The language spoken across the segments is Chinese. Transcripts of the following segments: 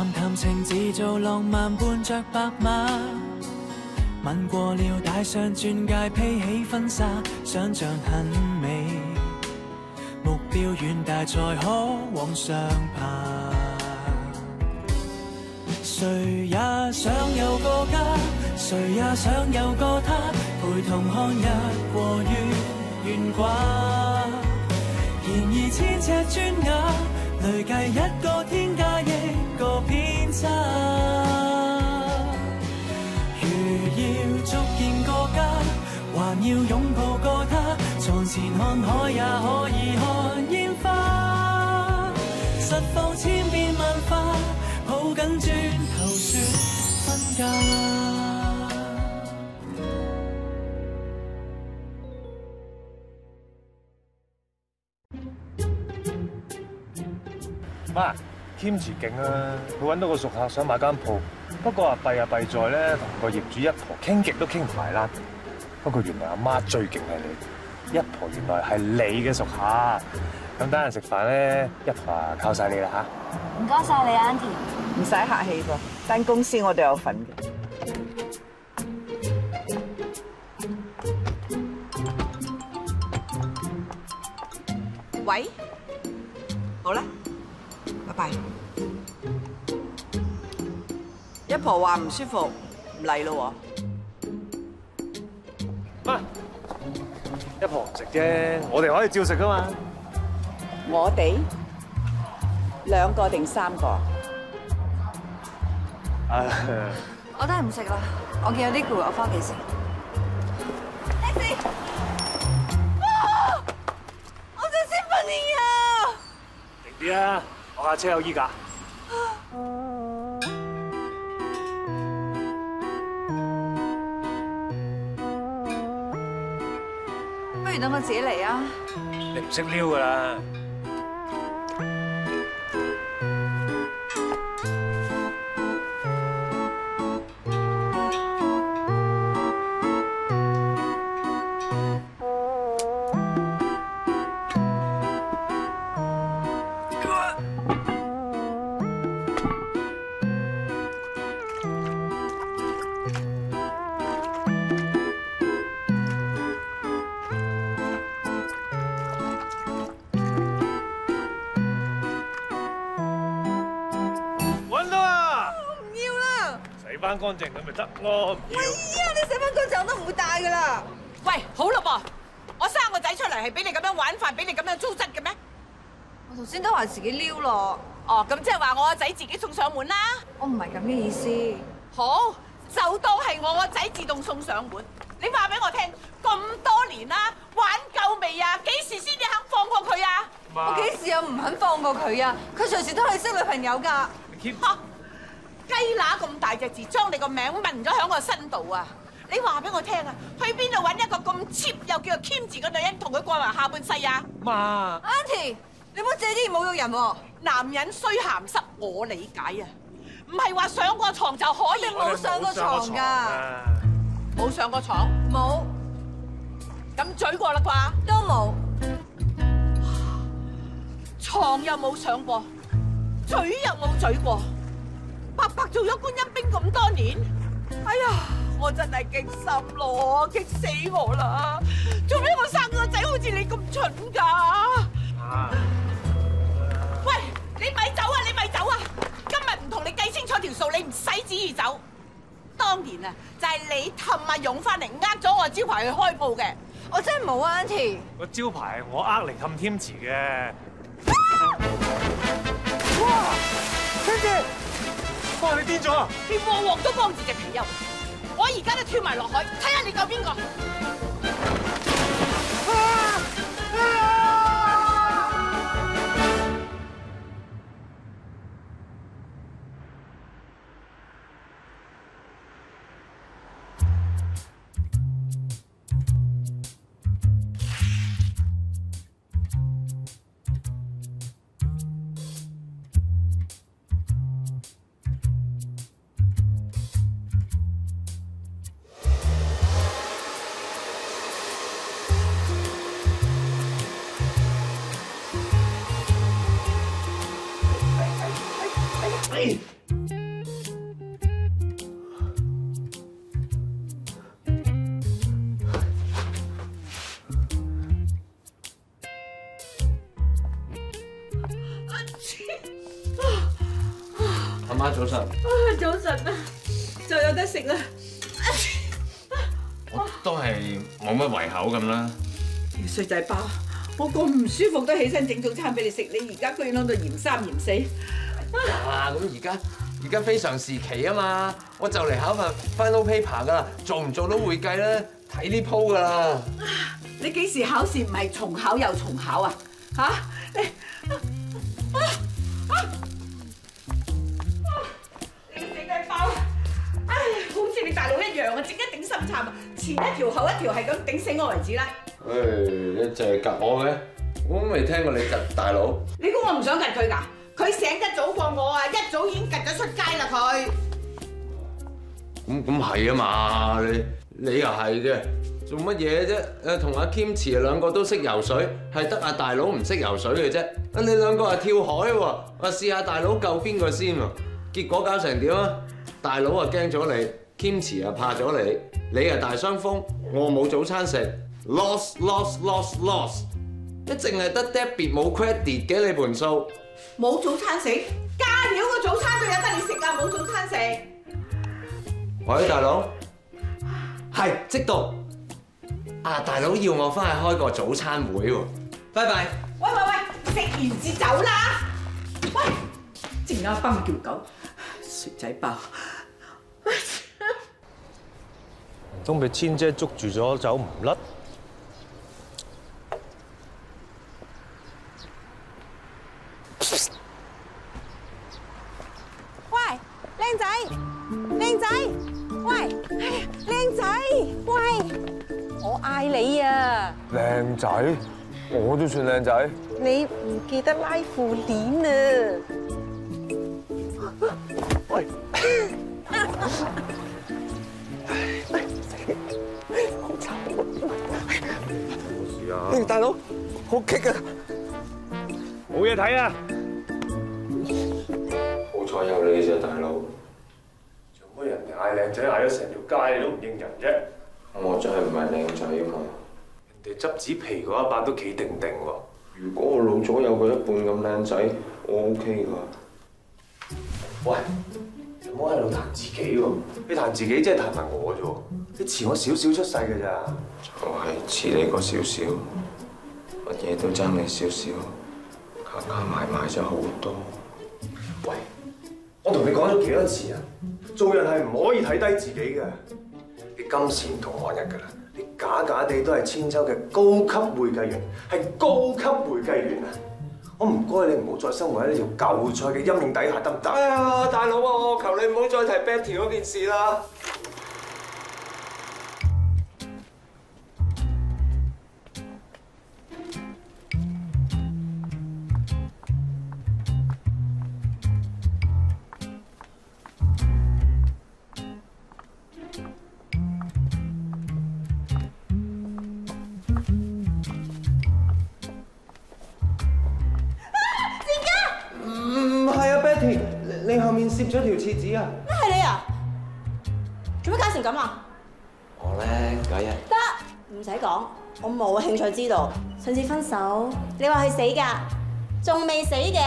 談談情，自做浪漫，伴着白馬。吻過了，戴上鑽戒，披起婚紗，想象很美。目標遠大，才可往上爬。誰也想有個家，誰也想有個他，陪同看日過月懸掛。然而千尺磚瓦，累計一個天個偏差。如要逐見個家，還要擁抱個他，床前看海也可以看煙花。實況千變萬化，抱緊磚頭說分家。媽，添字勁啊！佢揾到個熟客想買間鋪，不過啊弊啊弊在咧，同個業主一婆傾極都傾唔埋啦。不過原來阿媽最勁係你，一婆原來係你嘅熟客。咁等陣食飯咧，一婆啊靠晒你啦吓。唔該晒你啊，Auntie。唔使客氣噃，間公司我哋有份嘅。喂，好啦，婆話唔舒服，唔嚟咯媽，一婆唔食啫，我哋可以照食噶嘛。我哋兩個定三個？啊，我都係唔食啦，我見有啲攰，我翻屋企先。Taxi！啊！我想先瞓啊！定啲啊，我架車有衣架。自己嚟啊！你唔识撩噶啦。翻乾淨咁咪得，我唔要。哎呀，你洗翻乾淨我都唔會戴噶啦！喂，好咯噃，我生個仔出嚟係俾你咁樣玩法，俾你咁樣糟質嘅咩？我頭先都話自己撩咯，哦，咁即係話我個仔自己送上門啦。我唔係咁嘅意思。好，就當係我個仔自動送上門。你話俾我聽，咁多年啦，玩夠未啊？幾時先至肯放過佢啊？我幾時又唔肯放過佢啊？佢隨時都可以識女朋友㗎。嚇！雞乸咁大隻字，將你個名紋咗喺我身度啊！你話俾我聽啊，去邊度揾一個咁 cheap 又叫做 Kim 字嘅女人同佢過埋下半世啊？媽，Auntie，你唔好借啲嘢侮辱人喎！男人雖鹹濕，我理解啊，唔係話上過床就可以我冇上過床㗎，冇上過床，冇咁嘴過啦啩？都冇。床又冇上過，嘴又冇嘴過，白白做咗觀音兵咁多年，哎呀，我真係激心咯，激死我啦！做咩我生個仔好似你咁蠢㗎？媽，喂，你咪走啊！你咪走啊！今日唔同你計清楚條數，你唔使旨意走。當年啊，就係你氹阿勇翻嚟，呃咗我招牌去開鋪嘅。我真係冇啊，Auntie。個招牌係我呃嚟氹添詞嘅。哇！聽姐，哇你癲咗啊！連旺旺都幫住隻皮優，我而家都跳埋落海，睇下你救邊個？有得食啦。我都係冇乜胃口咁啦。衰仔包，我咁唔舒服都起身整早餐俾你食，你而家居然攞到嫌三嫌四。啊，咁而家而家非常時期啊嘛，我就嚟考份 final paper 噶啦，做唔做到會計咧，睇呢鋪噶啦。你幾時考試唔係重考又重考啊？嚇一樣啊！整一頂心插啊，前一條後一條係咁頂死我為止啦！誒，你淨係及我嘅，我都未聽過你及大佬。你估我唔想及佢㗎？佢醒得早過我啊！一早已經及咗出街啦佢。咁咁係啊嘛，你你又係嘅，做乜嘢啫？誒，同阿 Kim 池兩個都識游水，係得阿大佬唔識游水嘅啫。啊，你兩個係跳海喎，我試下大佬救邊個先喎？結果搞成點啊？大佬啊驚咗你，Kim 池啊怕咗你，你啊大傷風，我冇早餐食，loss loss loss loss，一淨係得 debit 冇 credit 嘅你盤數。冇早餐食，加料個早餐都有得你食啊！冇早餐食。喂，大佬，係即到。啊，大佬要我翻去開個早餐會喎。拜拜。喂喂喂，食完至走啦！喂，正啱崩叫狗，衰仔包。唔通俾千姐捉住咗走唔甩？喂，靚仔，靚仔，喂，靚仔，喂，我嗌你啊！靚仔，我都算靚仔。你唔記得拉褲鏈啊？喂，大佬，好激啊！冇嘢睇啊！好彩有你啫，大佬。做乜人哋嗌靚仔嗌咗成條街，你都唔應人啫？我真係唔係靚仔啊嘛。人哋執紙皮嗰一班都企定定喎。如果我老咗有佢一半咁靚仔，我 OK 噶。喂，唔好喺度彈自己喎！你彈自己即係彈埋我啫喎！你遲我少少出世嘅咋？就係遲你個少少，乜嘢都爭你少少，加加埋埋咗好多。喂，我同你講咗幾多次啊？做人係唔可以睇低自己嘅。你今時唔同往日㗎啦，你假假地都係千秋嘅高級會計員，係高級會計員啊！我唔該你唔好再生活喺呢條舊菜嘅陰影底下，得唔得？哎呀，大佬啊，我求你唔好再提 Betty 嗰件事啦。條廁紙啊！係你啊？做咩搞成咁啊？我咧嗰日得，唔使講，我冇興趣知道。上次分手，你話佢死㗎，仲未死嘅？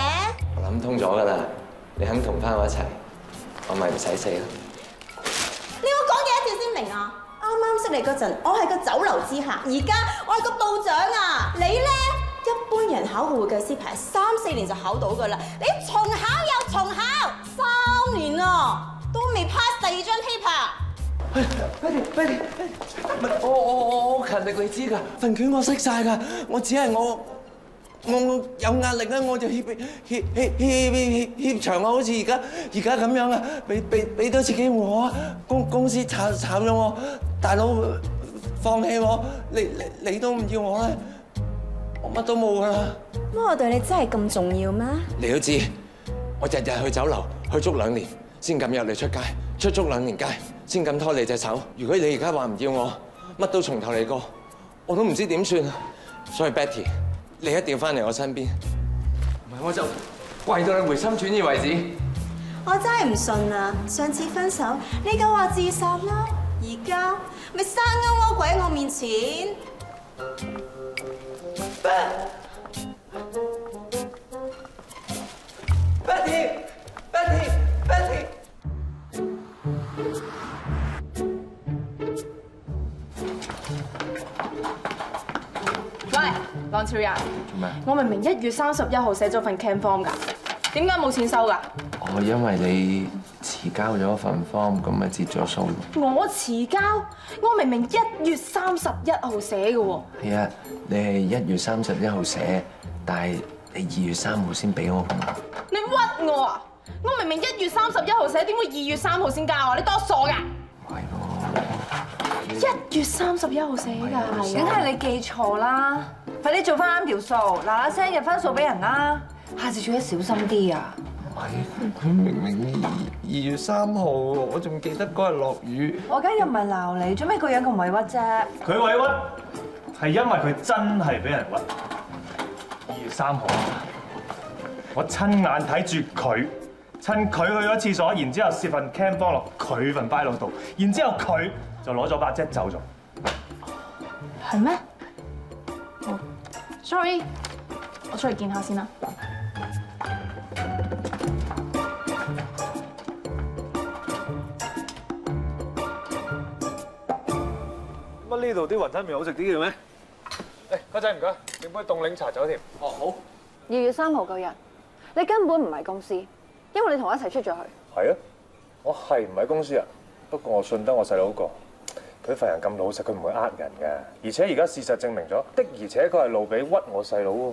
我諗通咗噶啦，你肯同翻我一齊，我咪唔使死咯。你要講幾多次先明啊？啱啱識你嗰陣，我係個酒樓之客，而家我係個部長啊！你咧，一般人考個會計師牌三四年就考到噶啦，你重考又重考，啊，都未 pass 第二張 paper。Betty，Betty，唔係我我我我勤力你知㗎，份卷我識晒㗎，我只係我我我有壓力咧，我就協協協協協協場啊，好似而家而家咁樣啊，俾俾俾多次機會我啊，公公司炒炒咗我，大佬放棄我，你你你都唔要我咧，我乜都冇㗎啦。乜我對你真係咁重要咩？你都知，我日日去酒樓去足兩年，先敢約你出街，出足兩年街，先敢拖你隻手。如果你而家話唔要我，乜都從頭嚟過，我都唔知點算。所以 Betty，你一定要翻嚟我身邊，唔係我就跪到你回心轉意為止。我真係唔信啊！上次分手，你夠話自殺啦，而家咪生勾勾鬼喺我面前。喂朗超日做咩？我明明一月三十一号写咗份 canform 噶点解冇钱收噶我因为你迟交咗份 form 咁咪截咗数我迟交我明明一月三十一号写嘅系啊你系一月三十一号写但系你二月三号先俾我噶嘛你屈我啊？我明明一月三十一號寫，點會二月三號先交啊？你當我傻㗎？係喎，一月三十一號寫㗎，梗係你記錯啦！快啲做翻啱條數，嗱嗱聲入翻數俾人啦！下次做得小心啲啊！系佢明明二二月三號，我仲記得嗰日落雨。我而家又唔係鬧你，做咩個樣咁委屈啫？佢委屈係因為佢真係俾人屈。二月三號，我親眼睇住佢，趁佢去咗廁所，然之後攝份 cam 幫落佢份 file 度，然之後佢就攞咗把遮走咗。係咩？哦，sorry，我出去見下先啦。乜呢度啲雲吞麵好食啲嘅咩？誒，家仔唔該，整杯凍檸茶走添。哦，好。二月三號嗰日，你根本唔係公司，因為你同我一齊出咗去。係啊，我係唔喺公司啊？不過我信得我細佬過，佢份人咁老實，佢唔會呃人嘅。而且而家事實證明咗，的而且確係路比屈我細佬喎。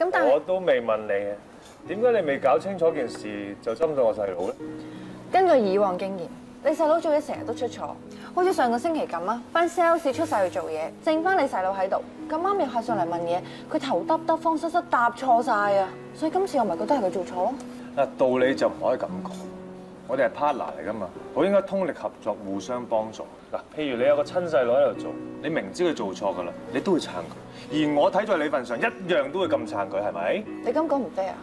咁但係我都未問你啊，點解你未搞清楚件事就針對我細佬咧？根據以往經驗，你細佬做嘢成日都出錯，好似上個星期咁啊，班 sales 出晒去做嘢，剩翻你細佬喺度，咁啱又客上嚟問嘢，佢頭耷耷、慌失失答錯晒啊，所以今次我咪覺得係佢做錯咯。嗱，道理就唔可以咁講。我哋係 partner 嚟噶嘛，好應該通力合作，互相幫助。嗱，譬如你有個親細佬喺度做，你明知佢做錯噶啦，你都會撐佢。而我睇在你份上，一樣都會咁撐佢，係咪你咁講唔得啊，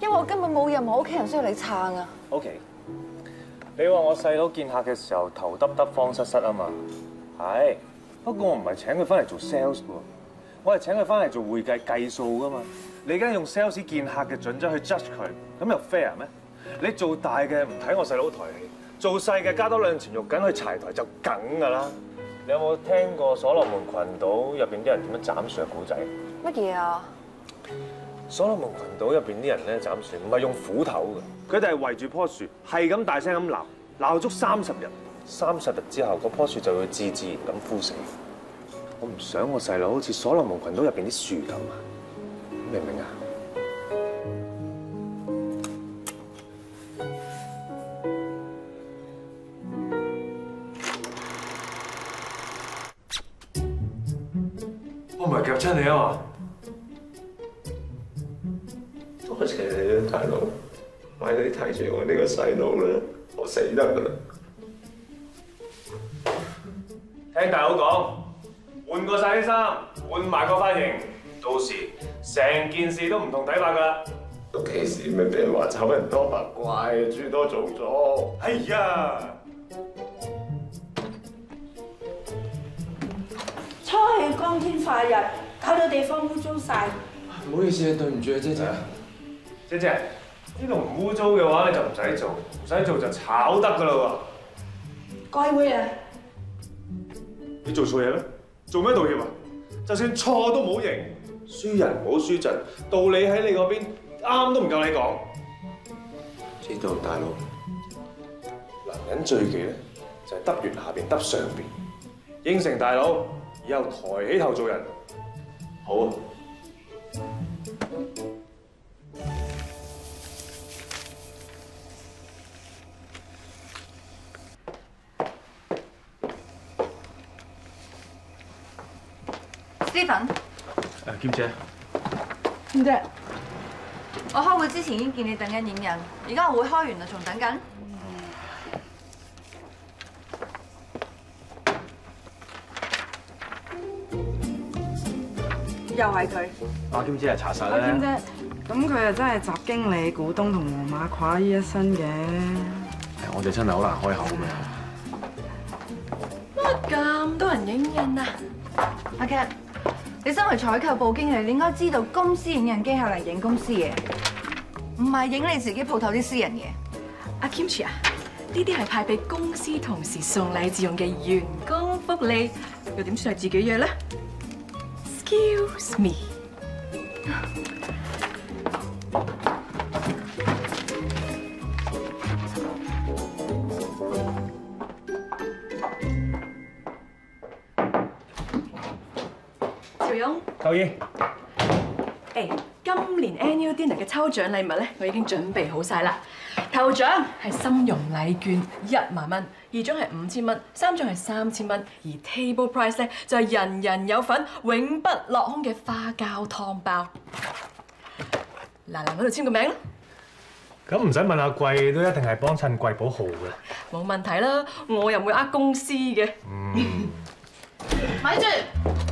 因為我根本冇任何屋企人需要你撐啊。？OK。你話我細佬見客嘅時候頭耷耷、慌失失啊嘛，係。不過我唔係請佢翻嚟做 sales 喎，我係請佢翻嚟做會計計數噶嘛。你而家用 sales 見客嘅準則去 judge 佢，咁又 fair 咩？你做大嘅唔睇我細佬台戲，做細嘅加多兩錢肉緊去柴台就梗㗎啦。你有冇聽過所羅門群島入邊啲人點樣斬樹嘅古仔？乜嘢啊？所羅門群島入邊啲人咧斬樹唔係用斧頭嘅，佢哋係圍住棵樹，係咁大聲咁鬧，鬧足三十日。三十日之後，嗰棵樹就會自自然咁枯死。我唔想我細佬好似所羅門群島入邊啲樹咁啊！明唔明啊？我唔係夾親你啊嘛！多謝你啊，大佬，為你睇住我呢個細路啦，我死得噶啦。聽大佬講，換過晒啲衫，換埋個髮型，到時成件事都唔同睇法噶啦。到幾時咪俾人話醜人多八怪，諸多種種。哎呀！初係光天化日，搞到地方污糟晒。唔好意思啊，對唔住啊，姐姐。姐姐，呢度唔污糟嘅話，你就唔使做，唔使做就炒得噶啦該會啊！喎。你做錯嘢咩？做咩道歉啊？就算錯都冇認，輸人唔好輸陣，道理喺你嗰邊，啱都唔夠你講。知道，大佬。男人最忌咧就係耷完下邊耷上邊。應承大佬，以後抬起頭做人。好啊。Stephen，誒，兼姐，兼姐？我開會之前已經見你等緊影印，而家我會開完啦，仲等緊？又係佢。阿兼姐係查實阿兼姐，咁佢又真係集經理、股東同黃馬褂於一身嘅。我哋真係好難開口嘅。咁多人影印啊！阿 Cat，你身為採購部經理，你應該知道公司影印機係嚟影公司嘢，唔係影你自己鋪頭啲私人嘢。阿 Kimchi 啊，呢啲係派俾公司同事送禮自用嘅員工福利，又點算係自己嘢咧？Excuse me，勇，扣姨，誒，今年 annual dinner 嘅抽獎禮物咧，我已經準備好晒啦。頭獎係心容禮券一萬蚊，二獎係五千蚊，三獎係三千蚊，而 table price 咧就係人人有份、永不落空嘅花膠湯包。嗱嗱，嗰度簽個名啦，咁唔使問阿貴，都一定係幫襯貴寶號嘅。冇問題啦，我又唔會呃公司嘅。咪住，送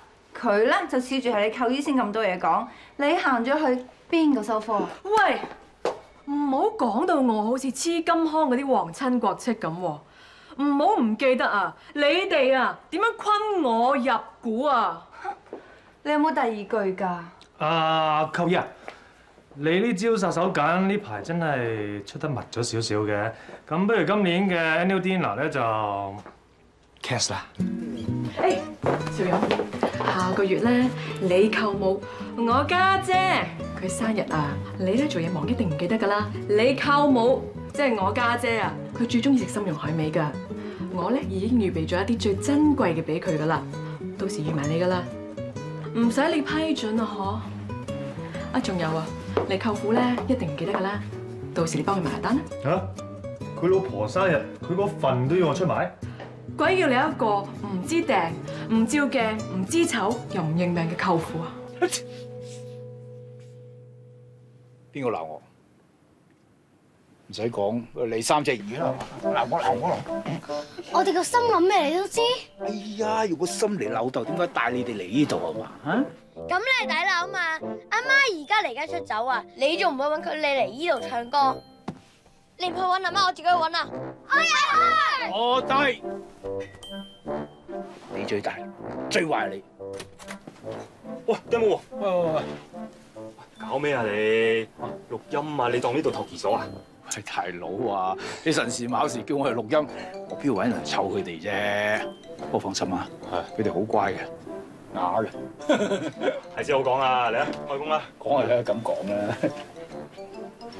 佢咧就恃住係你扣醫先咁多嘢講，你行咗去邊個收科啊？喂，唔好講到我好似黐金康嗰啲皇親國戚咁喎，唔好唔記得啊！你哋啊點樣昆我入股啊？你有冇第二句㗎？啊，扣姨啊，你呢招殺手鐧呢排真係出得密咗少少嘅。咁不如今年嘅 annual dinner 咧就 cash 啦。誒，小勇，下個月咧你舅母我家姐佢生日啊，你咧做嘢忙一定唔記得㗎啦。你舅母即係我家姐啊，佢最中意食參茸海味㗎。我咧已經預備咗一啲最珍貴嘅俾佢㗎啦，到時預埋你㗎啦，唔使你批准啊，嗬。啊，仲有啊，你舅父咧一定唔記得㗎啦，到時你幫佢埋單啦。嚇！佢老婆生日，佢嗰份都要我出埋？鬼要你一個唔知掟、唔照鏡、唔知醜又唔認命嘅舅父啊！邊個鬧我？唔使講，你三隻魚啦！鬧我鬧我鬧！我哋個心諗咩你都知，哎呀，用個心嚟鬧鬥，點解帶你哋嚟呢度啊嘛？嚇！咁你係抵鬧啊嘛！阿媽而家離家出走啊，你仲唔會揾佢你嚟呢度唱歌？你唔去揾阿媽，我自己去揾啊！我入去。我低，你最大，最壞你。喂，丁冇，喂喂喂，搞咩啊你？錄音啊？你當呢度托兒所啊？喂，大佬啊，你神時卯時叫我去錄音，我邊度揾人湊佢哋啫？不過放心啊，佢哋好乖嘅，啞嘅。係先好講啊！嚟啊，開工啦！講係咧咁講啦。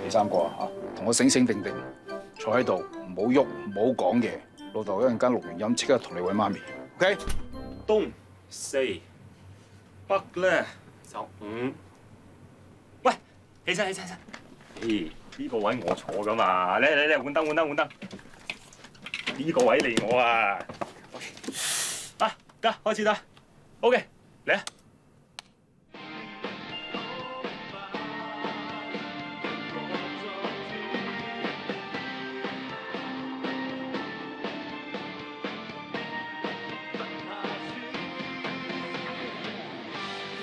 你三個啊嚇，同我醒醒定定，坐喺度，唔好喐，唔好講嘢。老豆一陣間錄完音，即刻同你揾媽咪。OK？東四北咧就五。喂，起身起身起身！咦，呢個位我坐噶嘛？嚟嚟嚟，換燈換燈換燈！呢個位嚟我啊！O K，啊，得開始得。OK，嚟啊！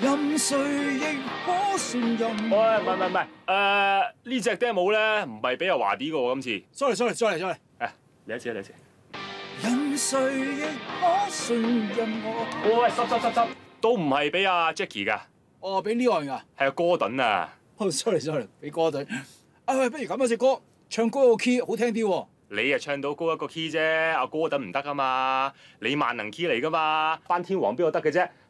任誰亦可信任。喂，唔係唔係唔係，誒呢隻 demo 咧唔係俾阿華啲嘅喎，今次。sorry sorry sorry sorry。誒，嚟一次嚟一次。任誰亦可信任我。喂喂，濕濕濕濕，都唔係俾阿 Jackie 㗎，哦，俾 Leon 㗎。係阿哥頓啊。哦，sorry sorry，俾哥隊。啊喂，不如咁啊，只歌唱歌個 key 好聽啲喎。你啊唱到高一個 key 啫，阿哥等唔得啊嘛，你萬能 key 嚟噶嘛，翻天王邊度得嘅啫？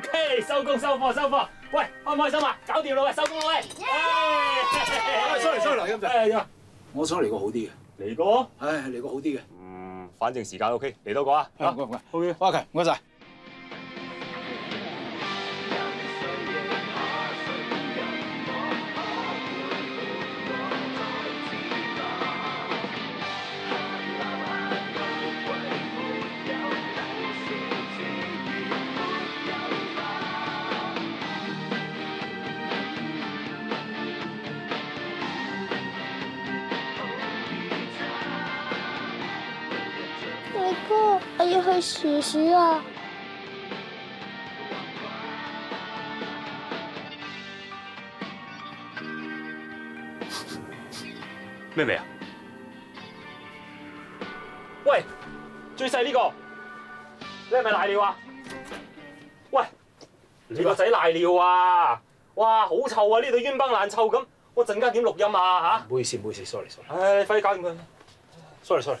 take，OK，收工收貨收貨。喂，開唔開心啊？搞掂啦喂，收工啦喂。sorry sorry，嗱，咁誒點啊？我想嚟個好啲嘅。嚟個？唉，嚟個好啲嘅。嗯，反正時間 OK，嚟多個啊。唔该唔该。OK，花旗，唔該晒。我要去薯薯啊！咩味啊？喂，最細呢個，你係咪賴尿啊？喂，你個仔賴尿啊！哇，好臭啊！呢度冤崩爛臭咁，我陣間點錄音啊吓？唔好意思唔好意思，sorry sorry。唉，快啲搞掂佢。sorry sorry。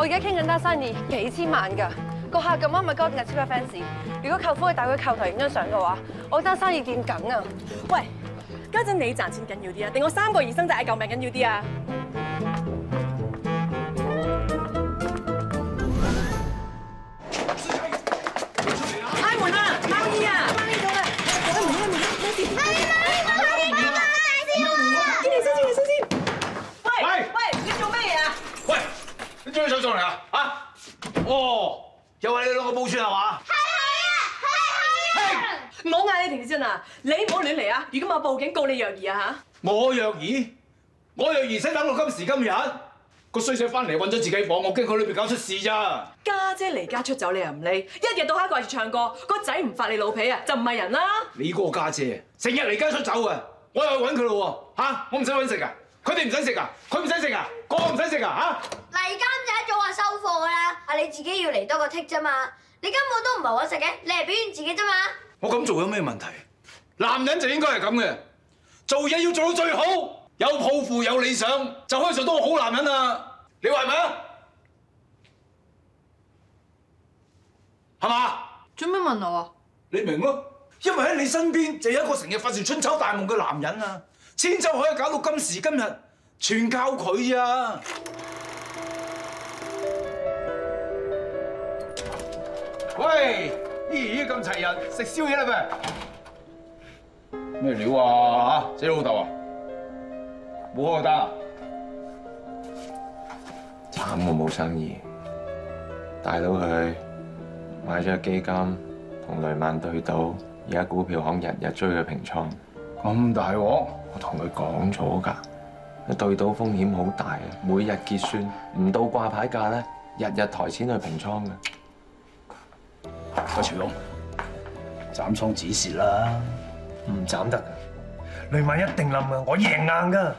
我而家傾緊單生意，幾千萬㗎。個客咁啱咪哥定係超級 fans。如果舅父去帶佢去叩頭影張相嘅話，我單生意見緊啊！喂，家陣你賺錢緊要啲啊，定我三個兒生仔救命緊要啲啊？警告你虐兒啊我若兒，我若兒使等到今時今日，個衰仔翻嚟揾咗自己房，我驚佢裏邊搞出事咋。家姐離家出走你又唔理，一日到黑掛住唱歌，個仔唔發你老脾啊，就唔係人啦！你嗰個家姐成日離家出走啊，我又去揾佢咯喎，嚇我唔使揾食啊，佢哋唔使食啊，佢唔使食啊，個個唔使食啊，嚟監就一早話收貨噶啦，係你自己要嚟多個剔啫嘛。你根本都唔係揾食嘅，你係表現自己啫嘛。我咁做有咩問題？男人就應該係咁嘅，做嘢要做到最好，有抱負有理想，就可以做到個好男人啊！你話係咪啊？係嘛？做咩問我啊？你明咯？因為喺你身邊就有一個成日發住春秋大夢嘅男人啊！千秋可以搞到今時今日，全靠佢啊！喂，咦咁齊人，食宵夜啦咩？咩料啊？嚇，死老豆啊！冇開單啊？慘我冇生意，大佬佢買咗基金同雷曼對賭，而家股票行日日追佢平倉。咁大鑊？我同佢講咗㗎，佢對賭風險好大啊！每日結算唔到掛牌價咧，日日抬錢去平倉嘅。阿潮勇，斬倉止蝕啦！唔斬得㗎，雷曼一定冧啊！我贏硬㗎。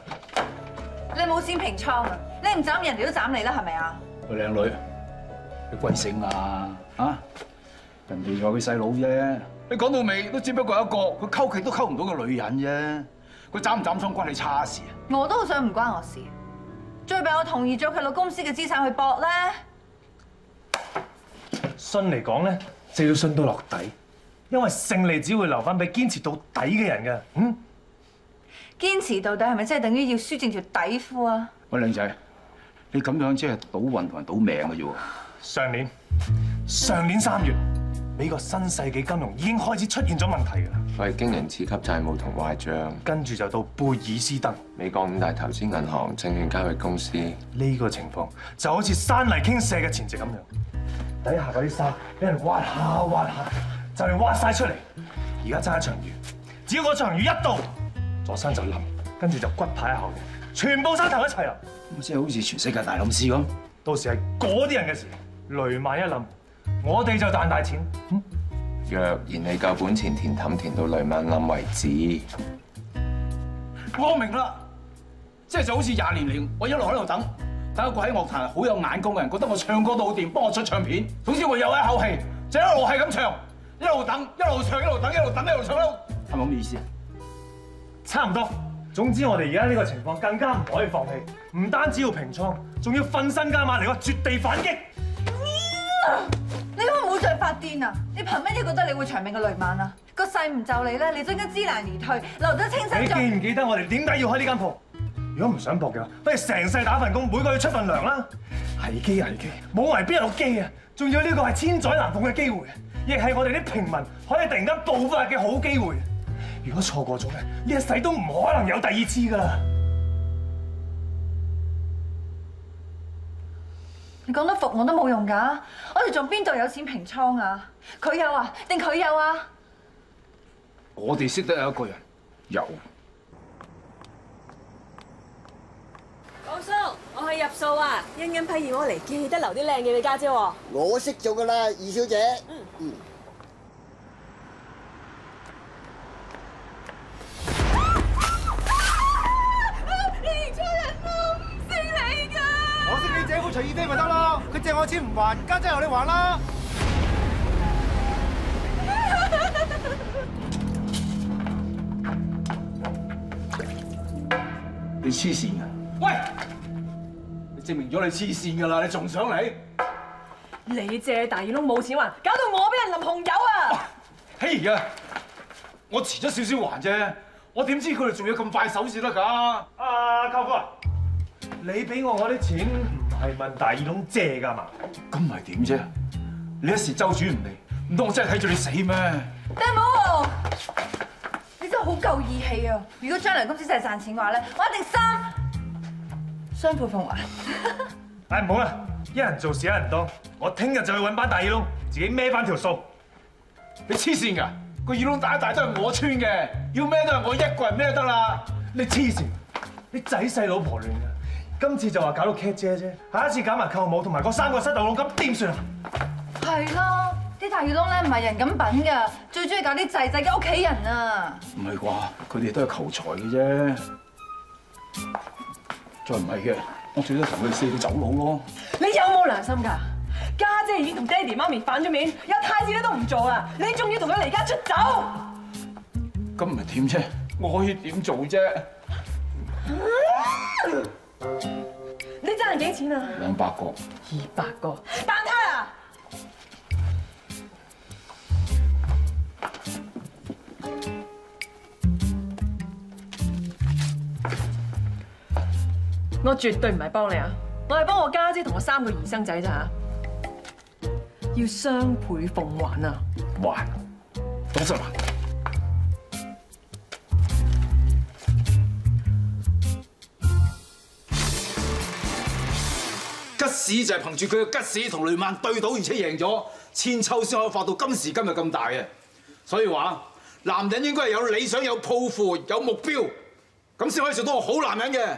你冇先平倉啊！你唔斬人哋都斬你啦，係咪啊？喂靚女，你貴姓啊？啊！人哋話佢細佬啫，你講到尾都只不過一個佢溝佢都溝唔到嘅女人啫。佢斬唔斬倉關你叉事啊？我都好想唔關我事，最弊我同意咗佢老公司嘅資產去搏咧。信嚟講咧，就要信到落底，因為勝利只會留翻俾堅持到底嘅人嘅。嗯，堅持到底係咪真係等於要輸正條底褲啊？喂，靚仔，你咁樣即係賭運同埋賭命嘅啫喎。上年上年三月，美國新世紀金融已經開始出現咗問題㗎啦。係經營次級債務同壞帳，跟住就到貝爾斯登，美國五大投資銀行、證券交易公司。呢個情況就好似山泥傾瀉嘅前夕咁樣，底下嗰啲沙俾人挖下挖下，就嚟挖晒出嚟。而家爭一場雨，只要嗰場雨一到，座山就冧，跟住就骨牌效應，全部山頭一齊冧。咁即係好似全世界大冧市咁。到時係嗰啲人嘅事，雷曼一冧，我哋就賺大錢。嗯若然你夠本錢填氹填到雷曼冧為止，我明啦，即係就好似廿年嚟，我一路喺度等，等一個喺樂壇好有眼光嘅人，覺得我唱歌都好掂，幫我出唱片。總之我有一口氣，就一路係咁唱，一路等，一路唱，一路等，一路等，一路唱，一路係咪咁嘅意思啊？差唔多。總之我哋而家呢個情況更加唔可以放棄，唔單止要平倉，仲要瞓身加碼嚟個絕地反擊。你可唔好再發癲啊！你憑乜嘢覺得你會長命嘅雷曼啊？個勢唔就你咧，你真係知難而退，留得青山你在。記唔記得我哋點解要開呢間鋪？如果唔想搏嘅話，不如成世打份工，每個月出份糧啦。危機危機，冇危邊有機啊！仲要呢個係千載難逢嘅機會，亦係我哋啲平民可以突然間暴發嘅好機會。如果錯過咗咧，呢一世都唔可能有第二次噶啦。你講得服我都冇用㗎，我哋仲邊度有錢平倉啊？佢有啊，定佢有啊？我哋識得有一個人有。叔，我去入數啊！欣欣批要我嚟，記得留啲靚嘢俾家姐喎。我識做噶啦，二小姐。嗯。你認錯人啦，唔識你㗎。我識你姐夫隨意飛咪得咯，佢借我錢唔還，家姐由你還啦。你黐線㗎！喂，你證明咗你黐線㗎啦，你仲想嚟？你借大耳窿冇錢還，搞到我俾人淋紅油啊！嘿呀，我遲咗少少還啫，我點知佢哋仲要咁快手先得㗎？啊，舅父啊，你俾我嗰啲錢唔係問大耳窿借㗎嘛？咁咪點啫？你一時周轉唔嚟，唔通我真係睇住你死咩？大母，你真係好夠義氣啊！如果將來公司真係賺錢嘅話咧，我一定三雙倍奉還。唉，唔好啦，一人做事一人當，我聽日就去揾班大耳窿，自己孭翻條數。你黐線㗎！個耳窿打一大都係我穿嘅，要孭都係我一個人孭得啦。你黐線！你仔細老婆亂㗎，今次就話搞到 cat 姐啫，下一次搞埋舅母同埋嗰三個膝頭佬，咁點算啊？係咯，啲大耳窿咧唔係人咁品㗎，最中意搞啲仔仔嘅屋企人啊！唔係啩？佢哋都係求財嘅啫。再唔係嘅，我最多同佢哋四個走佬咯。你有冇良心㗎？家姐已經同爹哋媽咪反咗面，有太子你都唔做啦！你仲要同佢離家出走？咁唔係點啫？我可以點做啫？你爭人幾錢啊？兩百個。二百個。蛋撻啊！我絕對唔係幫你啊！我係幫我家姐同我三個兒生仔咋嚇，要雙倍奉還啊！還，當實還。吉士就係憑住佢嘅吉士同雷曼對賭，而且贏咗，千秋先可以發到今時今日咁大嘅。所以話，男人應該係有理想、有抱負、有目標，咁先可以做到個好男人嘅。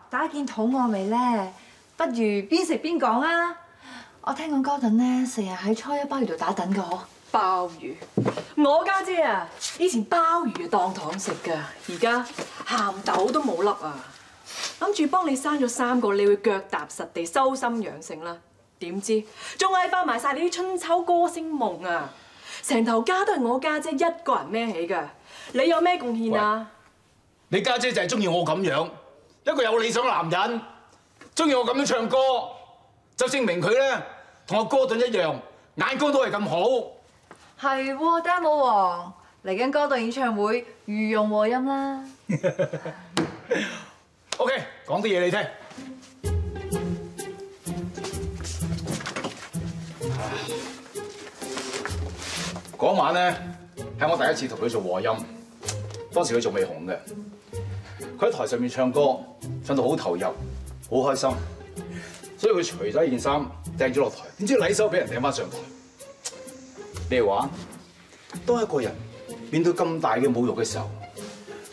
大家見肚餓未咧？不如邊食邊講啊！我聽講嗰陣咧，成日喺初一鮑魚度打躉噶嗬。鮑魚，我家姐啊，以前鮑魚當糖食㗎，而家鹹豆都冇粒啊！諗住幫你生咗三個，你會腳踏實地、修心養性啦。點知仲係發埋晒你啲春秋歌星夢啊！成頭家都係我家姐一個人孭起㗎，你有咩貢獻啊？你家姐就係中意我咁樣，一個有理想嘅男人，中意我咁樣唱歌，就證明佢咧同我哥頓一樣，眼光都係咁好。係喎，丹武王嚟緊哥頓演唱會，御用和音啦。OK，講啲嘢你聽。嗰晚咧係我第一次同佢做和音，當時佢仲未紅嘅。佢喺台上面唱歌，唱到好投入，好開心，所以佢除咗件衫掟咗落台，點知禮手俾人掟翻上台。你話，當一個人面對咁大嘅侮辱嘅時候，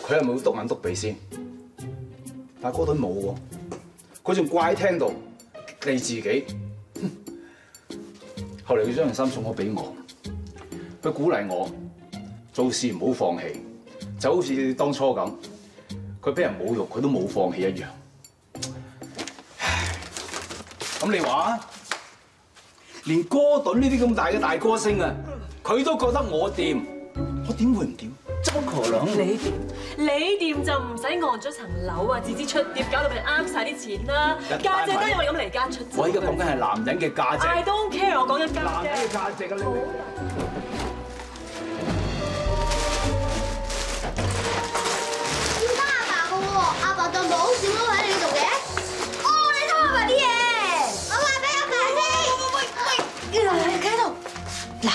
佢係咪會篤眼篤鼻先？但係哥頓冇喎，佢仲掛喺廳度激勵自己。哼後嚟佢將件衫送咗俾我，佢鼓勵我做事唔好放棄，就好似當初咁，佢俾人侮辱佢都冇放棄一樣。唉咁你話，連哥頓呢啲咁大嘅大歌星啊，佢都覺得我掂，我點會唔掂？怎麼可能？你掂，你掂就唔使按咗層樓啊，自資出碟，搞到咪啱晒啲錢啦。一家姐都因為咁離家出走。我而家講緊係男人嘅價值。I don't care，我講緊家男人嘅姐。價值啊！你當冇小都喺你度嘅。哦，你偷阿爸啲嘢，我話俾阿爸知。喂喂喂，企喺度。嗱，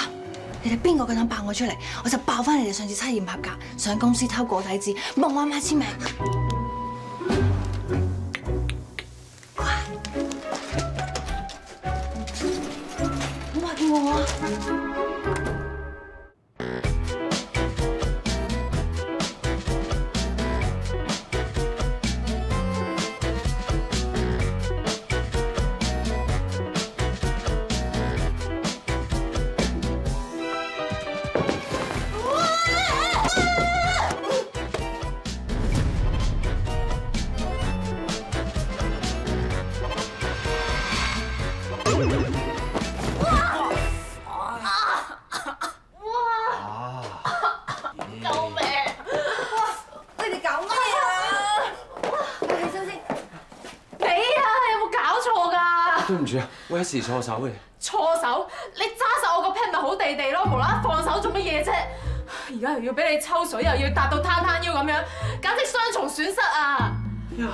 你哋邊個夠膽爆我出嚟，我就爆翻你哋上次測驗合格，上公司偷個體紙，幫我阿媽簽名。住啊，我一時錯手嘅。錯手，你揸實我個 pen 咪好地地咯，無啦啦放手做乜嘢啫？而家又要俾你抽水，又要搭到攤攤腰咁樣，簡直雙重損失啊！呀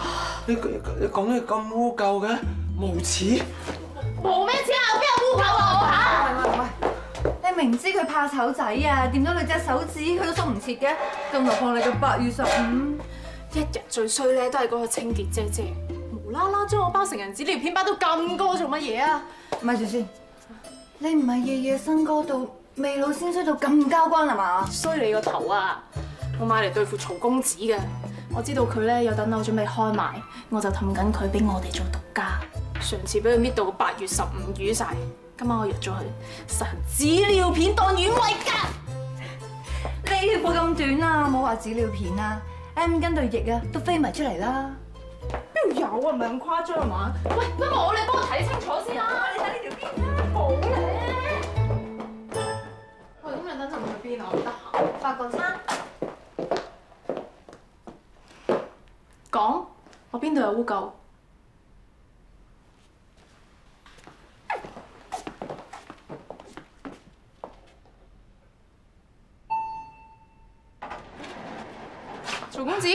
你你講嘢咁污垢嘅，無恥！冇咩錢啊，我邊有污垢啊我嚇？喂喂喂，你明知佢怕醜仔啊，掂到你隻手指佢都鬆唔切嘅，更何況你個八月十五，一日最衰咧都係嗰個清潔姐姐，無啦啦將我包成人紙尿片包到咁高做乜嘢啊？咪住先，你唔係夜夜新歌到未老先衰到咁交關係嘛？衰你個頭啊！我買嚟對付曹公子嘅，我知道佢咧有等樓準備開賣，我就氹緊佢俾我哋做獨家。上次俾佢搣到個八月十五雨晒，今晚我約咗佢實行紙尿片當軟胃㗎。你條褲咁短啊，冇話紙尿片啊，M 巾對翼啊都飛埋出嚟啦。邊度有啊？唔係咁誇張啊嘛？喂，不過我你幫我睇清楚先啦。你睇呢條片啦，冇咧。喂，咁你等陣去邊啊？我唔得閒。發個餐。講，我邊度有污垢？曹公子，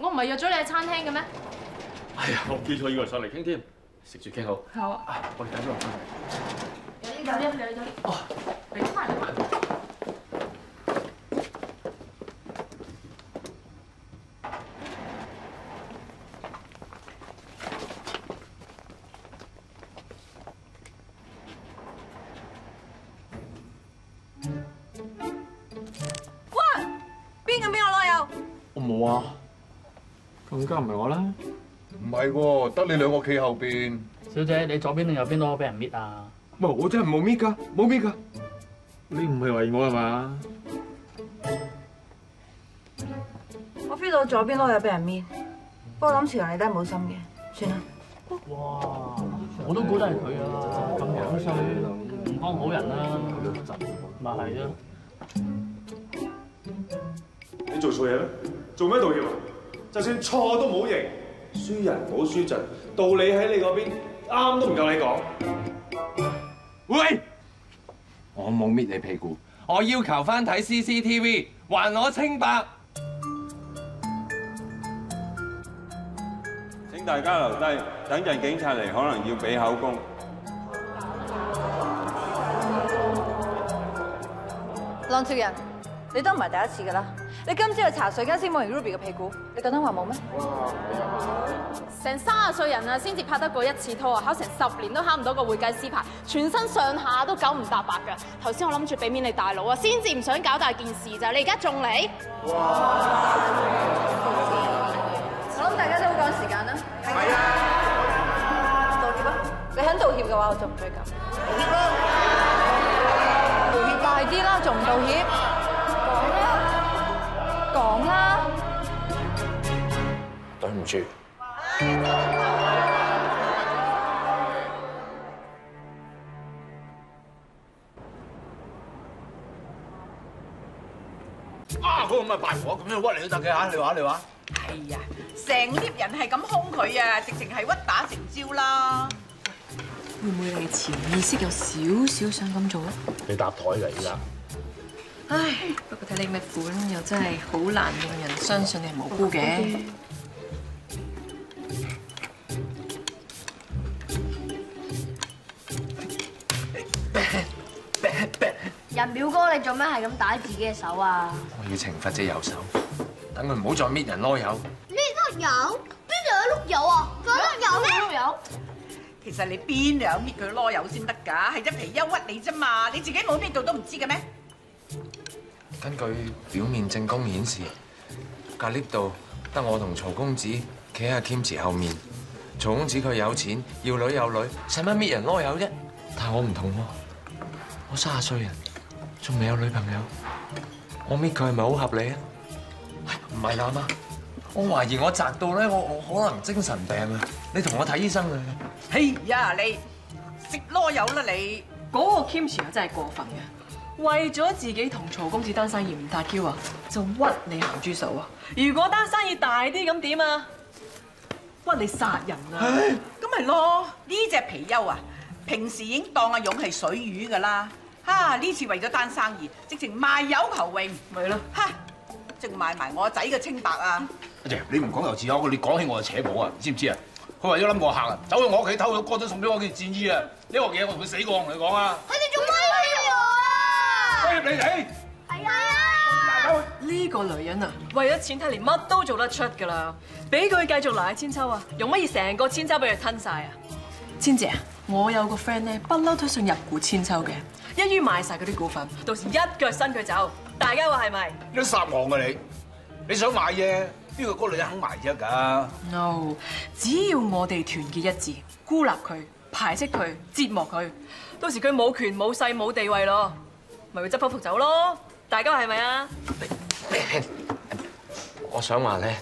我唔係約咗你喺餐廳嘅咩？哎呀，我記錯以為上嚟傾添，食住傾好。好啊。我哋等咗落翻嚟。有啲有啲有啲。哦，你快你快。喂，邊個邊個攞油？我冇啊，更加唔係我啦。唔係喎，得你兩個企後邊。小姐，你左邊定右邊都俾人搣啊？唔係我真係冇搣㗎，冇搣㗎。你唔係為我係嘛？我 feel 到左邊攞有俾人搣，不過諗潮人你都係冇心嘅，算啦。哇！我都估得係佢啊，咁樣衰，唔幫好人啦，咪係咯。你做錯嘢咩？做咩道歉啊？就算錯都冇認，輸人唔好輸陣，道理喺你嗰邊，啱都唔夠你講。喂！我冇搣你屁股，我要求翻睇 CCTV，還我清白。請大家留低，等陣警察嚟可能要俾口供。浪潮人，你都唔係第一次噶啦。你今朝去茶水間先摸完 Ruby 嘅屁股，你覺得話冇咩？成三十歲人啊，先至拍得過一次拖啊，考成十年都考唔到個會計師牌，全身上下都九唔搭八㗎。頭先我諗住俾面你大佬啊，先至唔想搞大件事咋，你而家仲嚟？我諗大家都好趕時間啦。係啊。道歉啊！你肯道歉嘅話，我就唔追究。道歉啦！道歉快啲啦，仲唔道歉？啊！嗰個咁嘅敗火咁樣屈你都得嘅嚇，你話你話？係呀，成 lift 人係咁兇佢啊，直情係屈打成招啦。會唔會你潛意識有少少想咁做啊？你搭台嚟㗎。唉，不過睇你咩款，又真係好難令人相信你係無辜嘅。人表哥，你做咩係咁打自己嘅手啊？我要懲罰隻右手，等佢唔好再搣人啰柚。搣碌柚？邊度有碌柚啊？碌柚咩？碌柚？其實你邊度有搣佢啰柚先得㗎？係一皮憂屈你啫嘛，你自己冇搣到都唔知嘅咩？根據表面證供顯示，隔 lift 度得我同曹公子企喺阿 Kim 池後面。曹公子佢有錢，要女有女，使乜搣人啰柚啫？但係我唔同喎，我卅歲人，仲未有女朋友，我搣佢係咪好合理啊？唔係啦，阿媽，我懷疑我宅到咧，我我可能精神病啊！你同我睇醫生啊！嘿呀，你食啰柚啦你！嗰個 Kim 池真係過分嘅，為咗自己同曹公子單生意唔搭 Q 啊，就屈你鹹豬手啊！如果單生意大啲咁點啊？屈你殺人啊！咁咪咯，呢只貔貅啊，平時已經當阿勇係水魚噶啦。哈！呢次為咗單生意，直情賣友求榮，咪咯。哈！仲賣埋我仔嘅清白啊！阿姐，你唔講又自可，你講起我就扯火啊！知唔知啊？佢為咗冧我客啊，走去我屋企偷咗哥仔送俾我件戰衣啊！呢鑊嘢我同佢死過，我同你講啊！佢哋做威脅我啊！威脅你哋？係啊！呢個女人啊，為咗錢睇嚟乜都做得出㗎啦！俾佢繼續留喺千秋啊，用乜嘢成個千秋俾佢吞晒啊？千姐啊，我有個 friend 咧，不嬲都信入股千秋嘅，一於買晒嗰啲股份，到時一腳伸佢走，大家話係咪你都撒網㗎你！你想買啫，邊個嗰女人肯賣啫㗎？？No，只要我哋團結一致，孤立佢、排斥佢、折磨佢，到時佢冇權冇勢冇地位咯，咪會執包袱走咯。大家話係咪啊？我想話咧，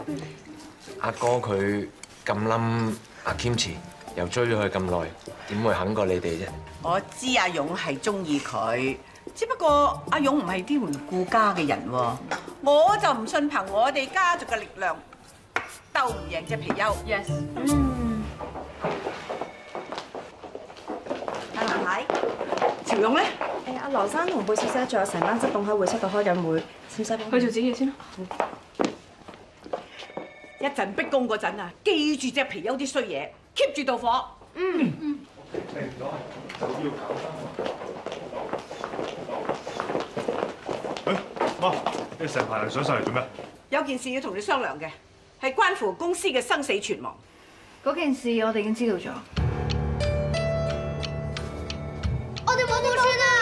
阿哥佢咁冧阿 Kim 池，又追咗佢咁耐，點會肯過你哋啫？我知阿勇係中意佢，只不過阿勇唔係啲唔顧家嘅人喎，我就唔信憑我哋家族嘅力量鬥唔贏只皮優。Yes，嗯。阿林太，潮勇咧？誒，阿羅生同貝小姐仲有成班執董喺會室度開緊會，使唔使幫？去做自己嘢先啦。一陣逼供嗰陣啊，記住只皮優啲衰嘢，keep 住道火。嗯。嗯。誒，媽，你成排人上晒嚟做咩？有件事要同你商量嘅，係關乎公司嘅生死存亡。嗰件事我哋已經知道咗。我哋冇點算啦！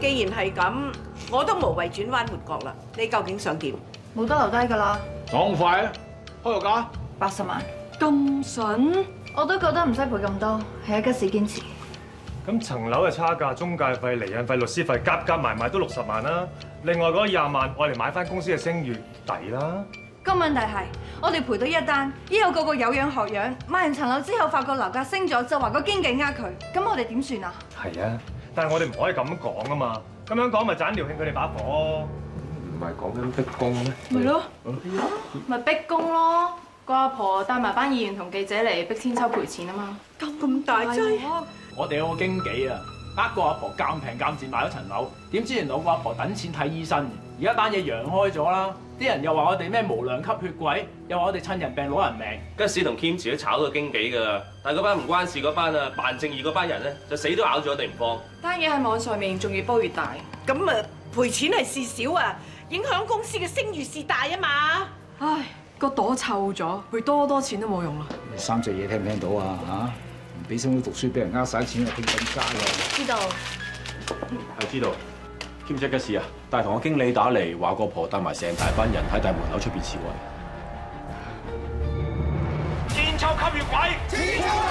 既然係咁，我都無謂轉彎抹角啦。你究竟想點？冇得留低㗎啦，爽快啊！開個價，八十万。咁筍，我都覺得唔使賠咁多，係一吉士堅持。咁層樓嘅差價、中介費、離印費、律師費，夾夾埋埋都六十萬啦。另外嗰廿萬，我嚟買翻公司嘅聲譽，抵啦。個問題係，我哋賠到一單，以後個個有樣學樣，買完層樓之後發覺樓價升咗，就話個經紀呃佢，咁我哋點算啊？係啊，但係我哋唔可以咁講啊嘛。咁樣講咪盞撩興佢哋把火。唔係講緊逼供咩？咪咯，咪逼供咯。個阿婆帶埋班議員同記者嚟逼千秋賠錢啊嘛。咁咁大劑，我哋有個經紀啊，呃個阿婆鑑平鑑賤買咗層樓，點知原來個阿婆等錢睇醫生，而家單嘢揚開咗啦，啲人又話我哋咩無良吸血鬼，又話我哋趁人病攞人命。吉士同 Kim 都炒到經紀㗎啦，但係嗰班唔關事嗰班啊，扮正義嗰班人咧，就死都咬住我哋唔放。單嘢喺網上面仲越煲越大。咁啊賠錢係事少啊，影響公司嘅聲譽事大啊嘛。唉，個朵臭咗，佢多多錢都冇用啦。三隻嘢聽唔聽到啊？嚇，唔俾心機讀書，俾人呃晒錢，又傾緊家啊。知道。係知道。兼職嘅事啊，但係同我經理打嚟話個婆帶埋成大班人喺大門口出邊示威。天秋吸血鬼，千秋吸血鬼，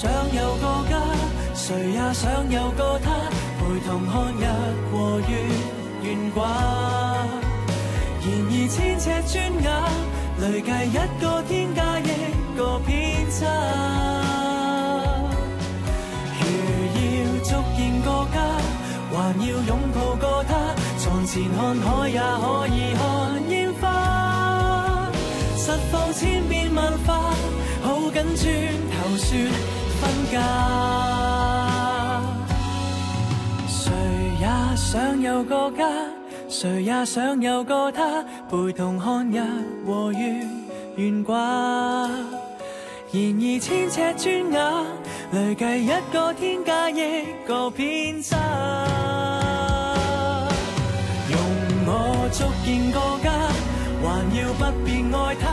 想有個家，誰也想有個他，陪同看日和月懸掛。然而千尺砖瓦，累計一個天價，一個偏差。如要續建個家，還要擁抱個他，床前看海也可以看煙花。實況千變萬化，好緊轉頭說分家。誰也想有個家，誰也想有個他，陪同看日和月懸掛。然而千尺砖瓦，累計一個天價，一個偏差。容我續建個家，還要不變愛他。